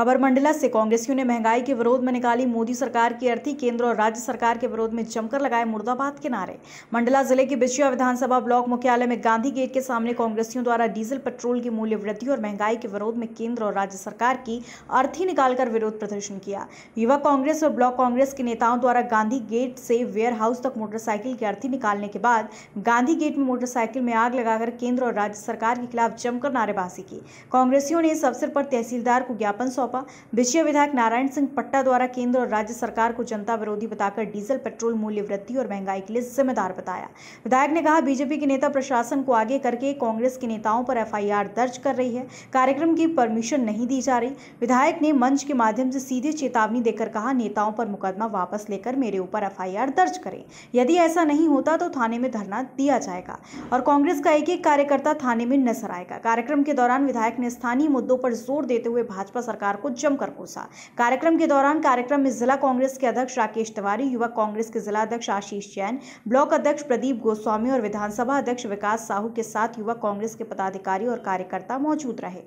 खबर मंडला से कांग्रेसियों ने महँगाई के विरोध में निकाली मोदी सरकार की अर्थी, केंद्र और राज्य सरकार के विरोध में जमकर लगाए मुर्दाबाद के नारे। मंडला ज़िले के बिछिया विधानसभा ब्लॉक मुख्यालय में गांधी गेट के सामने कांग्रेसियों द्वारा डीजल, पेट्रोल की मूल्य वृद्धि और महँगाई के विरोध में केंद्र और राज्य सरकार की अर्थी निकालकर विरोध प्रदर्शन किया। युवा कांग्रेस और ब्लॉक कांग्रेस के नेताओं द्वारा गांधी गेट से वेयर हाउस तक मोटरसाइकिल की अर्थी निकालने के बाद गांधी गेट में मोटरसाइकिल में आग लगाकर केंद्र और राज्य सरकार के खिलाफ जमकर नारेबाजी की। कांग्रेसियों ने इस अवसर पर तहसीलदार को ज्ञापन सौंपा। विषय विधायक नारायण सिंह पट्टा द्वारा केंद्र और राज्य सरकार को जनता विरोधी बताकर डीजल, पेट्रोल मूल्य वृद्धि और महँगाई के लिए जिम्मेदार बताया। विधायक ने कहा, बीजेपी के नेता प्रशासन को आगे करके कांग्रेस के नेताओं पर एफआईआर दर्ज कर रही है। कार्यक्रम की परमिशन नहीं दी जा रही। विधायक ने मंच के माध्यम से सीधे चेतावनी देकर कहा, नेताओं पर मुकदमा वापस लेकर मेरे ऊपर एफआईआर दर्ज करें। यदि ऐसा नहीं होता तो थाने में धरना दिया जाएगा और कांग्रेस का एक एक कार्यकर्ता थाने में नज़र आएगा। कार्यक्रम के दौरान विधायक ने स्थानीय मुद्दों पर ज़ोर देते हुए भाजपा सरकार को जमकर कोसा। कार्यक्रम के दौरान कार्यक्रम में जिला कांग्रेस के अध्यक्ष राकेश तिवारी युवा कांग्रेस के जिला अध्यक्ष आशीष जैन ब्लॉक अध्यक्ष प्रदीप गोस्वामी और विधानसभा अध्यक्ष विकास साहू के साथ युवा कांग्रेस के पदाधिकारी और कार्यकर्ता मौजूद रहे।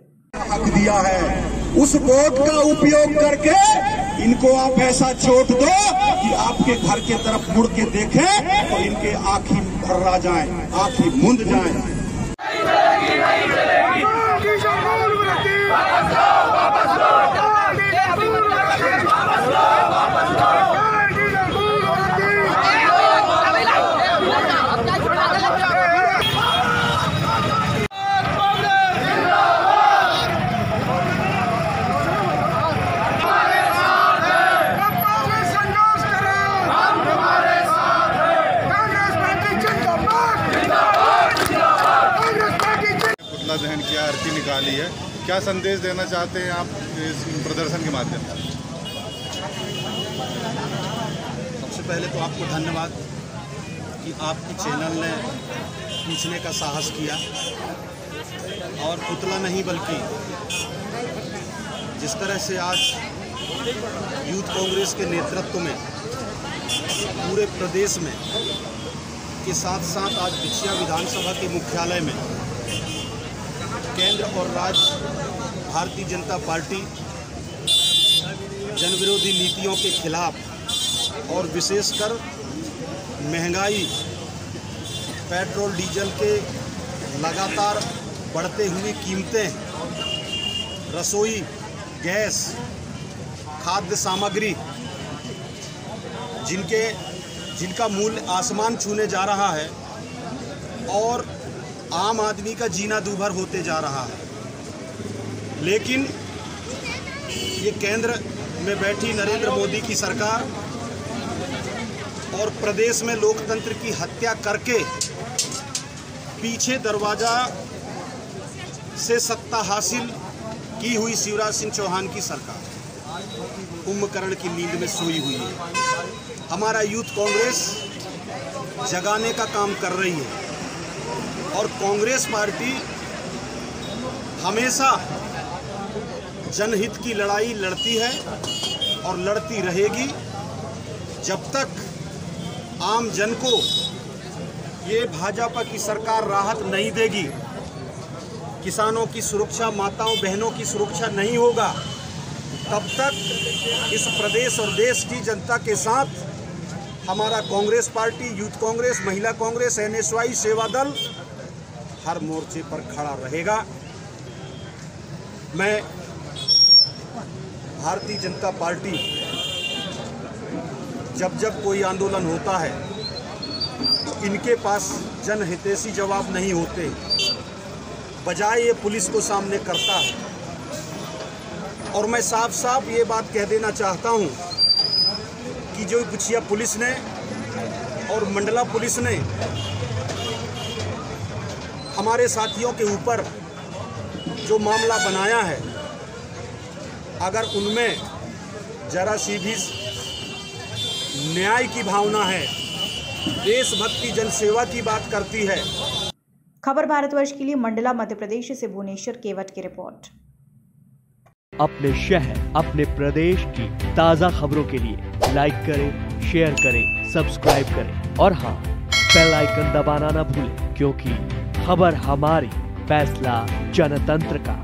दिया है। उस वोट का उपयोग करके इनको आप ऐसा चोट दो कि आपके घर के तरफ़ मुड़ के देखें तो इनके आंखी भर्रा जाएँ, आंखी मुंद जाएँ। कांग्रेस संघर्ष करें हम तुम्हारे साथ हैं कांग्रेस पार्टी जिंदाबाद जिंदाबाद कांग्रेस पार्टी पुतला दहन किया आरती निकाली है। क्या संदेश देना चाहते हैं आप इस प्रदर्शन के माध्यम से? सबसे पहले तो आपको धन्यवाद कि आपके चैनल ने पूछने का साहस किया। और पुतला नहीं बल्कि जिस तरह से आज यूथ कांग्रेस के नेतृत्व में, पूरे प्रदेश में, के साथ साथ आज बिछिया विधानसभा के मुख्यालय में केंद्र और राज्य, भारतीय जनता पार्टी जनविरोधी नीतियों के खिलाफ और विशेषकर महँगाई, पेट्रोल, डीजल के लगातार बढ़ते हुई कीमतें, रसोई, गैस, खाद्य सामग्री, जिनके, जिनका मूल्य आसमान छूने जा रहा है, और आम आदमी का जीना दूभर होते जा रहा है। लेकिन ये केंद्र में बैठी नरेंद्र मोदी की सरकार और प्रदेश में लोकतंत्र की हत्या करके पीछे दरवाज़ा से सत्ता हासिल की हुई शिवराज सिंह चौहान की सरकार। कुंभकर्ण की नींद में सोई हुई है। हमारा यूथ कांग्रेस जगाने का काम कर रही है। और कांग्रेस पार्टी हमेशा जनहित की लड़ाई लड़ती है और लड़ती रहेगी। जब तक आम जन को ये भाजपा की सरकार राहत नहीं देगी, किसानों की सुरक्षा, माताओं, बहनों की सुरक्षा नहीं होगा, तब तक इस प्रदेश और देश की जनता के साथ हमारा कांग्रेस पार्टी, यूथ कांग्रेस, महिला कांग्रेस एनएसवाई सेवा दल हर मोर्चे पर खड़ा रहेगा। मैं भारतीय जनता पार्टी, जब जब कोई आंदोलन होता है तो इनके पास जनहितैषी जवाब नहीं होते। बजाय ये पुलिस को सामने करता है। और मैं साफ़ साफ़ ये बात कह देना चाहता हूँ कि जो गुछिया पुलिस ने और मंडला पुलिस ने हमारे साथियों के ऊपर जो मामला बनाया है अगर उनमें जरा सी भी न्याय की भावना है देशभक्ति जनसेवा की बात करती है। खबर भारतवर्ष के लिए मंडला मध्य प्रदेश से भुवनेश्वर केवट की रिपोर्ट। अपने शहर अपने प्रदेश की ताज़ा खबरों के लिए लाइक करें शेयर करें सब्सक्राइब करें। और हाँ बेल आइकन दबाना ना भूलें क्योंकि खबर हमारी फैसला जनतंत्र का।